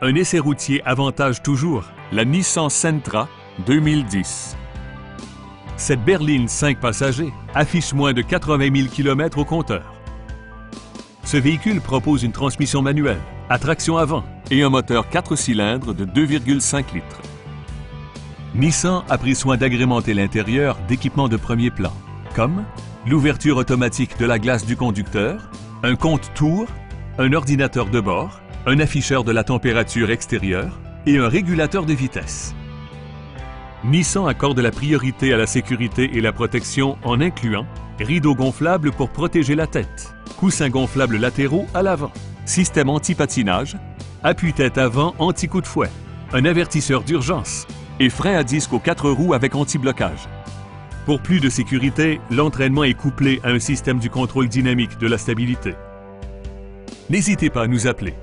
un essai routier avantage toujours la Nissan Sentra 2010. Cette berline 5 passagers affiche moins de 80 000 km au compteur. Ce véhicule propose une transmission manuelle, à traction avant et un moteur 4 cylindres de 2,5 litres. Nissan a pris soin d'agrémenter l'intérieur d'équipements de premier plan, comme l'ouverture automatique de la glace du conducteur, un compte-tour, un ordinateur de bord, un afficheur de la température extérieure et un régulateur de vitesse. Nissan accorde la priorité à la sécurité et la protection en incluant rideaux gonflables pour protéger la tête, coussins gonflables latéraux à l'avant, système anti-patinage, appuie-tête avant anti-coup de fouet, un avertisseur d'urgence et frein à disque aux quatre roues avec anti-blocage. Pour plus de sécurité, l'entraînement est couplé à un système du contrôle dynamique de la stabilité. N'hésitez pas à nous appeler